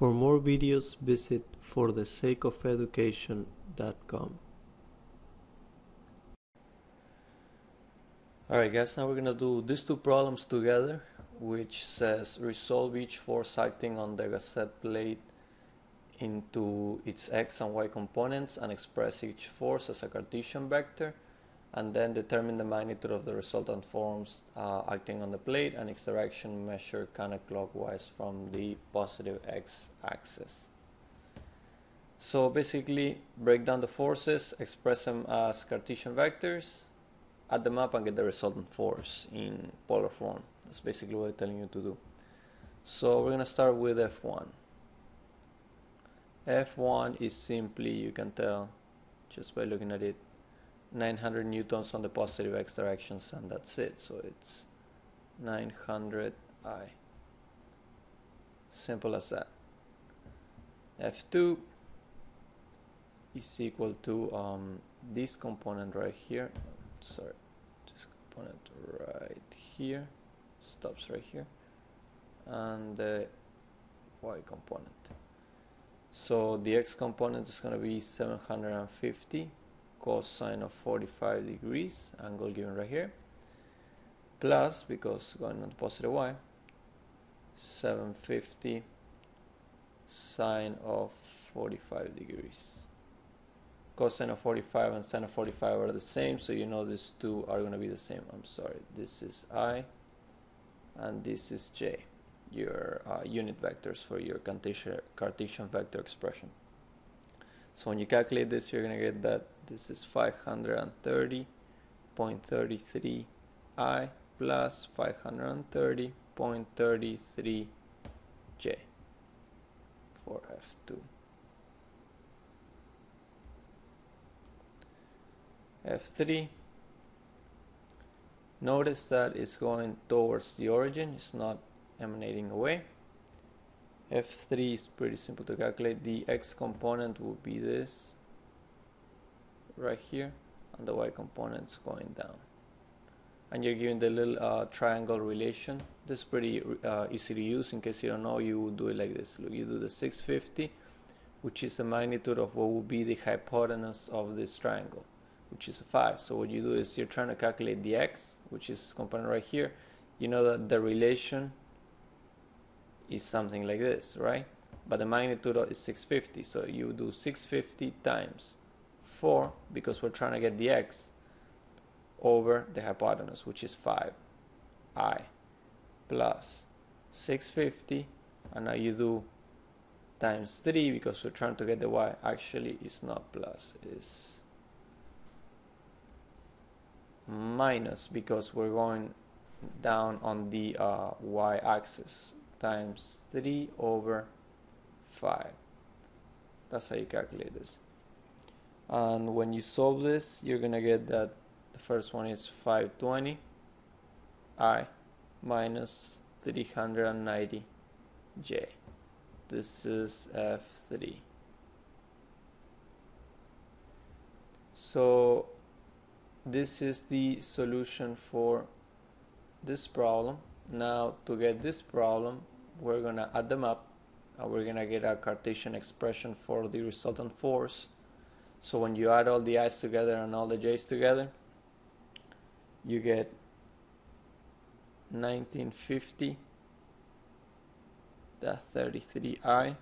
For more videos visit forthesakeofeducation.com. Alright guys, now we're gonna do these two problems together which says resolve each force acting on the gusset plate into its x and y components and express each force as a Cartesian vector and then determine the magnitude of the resultant force uh, acting on the plate and its direction measured counterclockwise from the positive x-axis. So basically break down the forces, express them as Cartesian vectors, add them up and get the resultant force in polar form. That's basically what I'm telling you to do. So we're going to start with F1. F1 is simply, you can tell just by looking at it, 900 newtons on the positive x directions and that's it. So it's 900 i. Simple as that. F2 is equal to um, this component right here. Sorry this component right here stops right here. And the y component. So the x component is going to be 750 cosine of 45 degrees angle given right here plus because going on the positive y 750 sine of 45 degrees. Cosine of 45 and sine of 45 are the same so you know these two are going to be the same. I'm sorry. This is I and this is J your uh, unit vectors for your Cartesian, Cartesian vector expression. So when you calculate this you're going to get that this is 530.33 I plus 530.33 J. For F2. F3 notice that it's going towards the origin it's not emanating away. F3 is pretty simple to calculate. The X component would be this right here and the y components going down. And you're given the little uh, triangle relation. This is pretty uh, easy to use in case you don't know you would do it like this. Look you do the 650 which is the magnitude of what would be the hypotenuse of this triangle which is a 5 so what you do is you're trying to calculate the x which is this component right here. You know that the relation is something like this right? But the magnitude of is 650 so you do 650 times 4 because we're trying to get the x over the hypotenuse which is 5 i plus 650 and now you do times 3 because we're trying to get the y. Actually it's not plus it's minus because we're going down on the uh, y-axis times 3 over 5 that's how you calculate this and when you solve this you're gonna get that the first one is 520 i minus 390 j. This is f3 so this is the solution for this problem. Now to get this problem we're gonna add them up and we're gonna get a Cartesian expression for the resultant force so when you add all the i's together and all the j's together, you get 1950, that's 33i,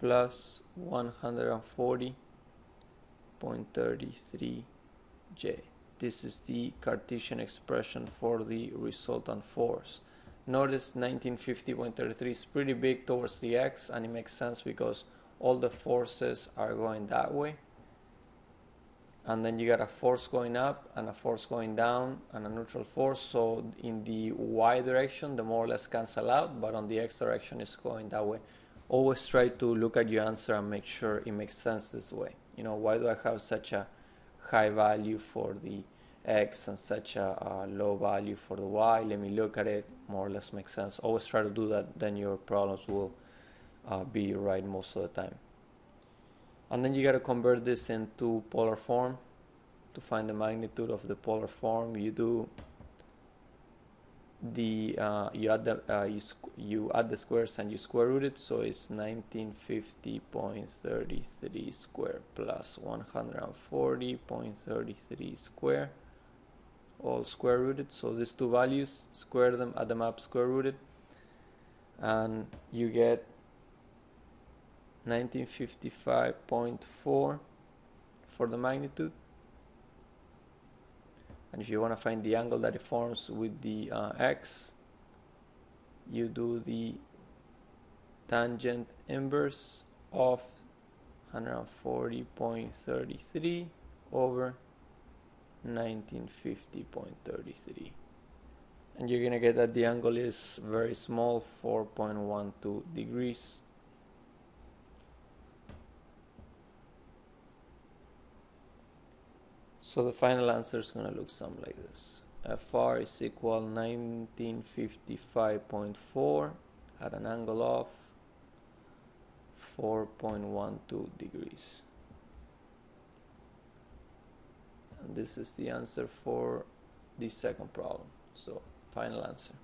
plus 140.33j. This is the Cartesian expression for the resultant force. Notice 1950.33 is pretty big towards the x and it makes sense because all the forces are going that way. And then you got a force going up and a force going down and a neutral force. So in the y direction the more or less cancel out but on the x direction is going that way. Always try to look at your answer and make sure it makes sense this way. You know why do I have such a high value for the x and such a, a low value for the y? Let me look at it more or less makes sense. Always try to do that then your problems will uh, be right most of the time. And then you got to convert this into polar form to find the magnitude of the polar form. You do the uh, you add the uh, you you add the squares and you square root it so it's 1950.33 square plus 140.33 square all square rooted so these two values square them add them up square rooted and you get 1955.4 for the magnitude. And if you want to find the angle that it forms with the uh, x you do the tangent inverse of 140.33 over 1950.33 and you're gonna get that the angle is very small 4.12 degrees So the final answer is going to look something like this. FR is equal 1955.4 at an angle of 4.12 degrees. And this is the answer for the second problem. So final answer.